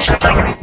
Podcast.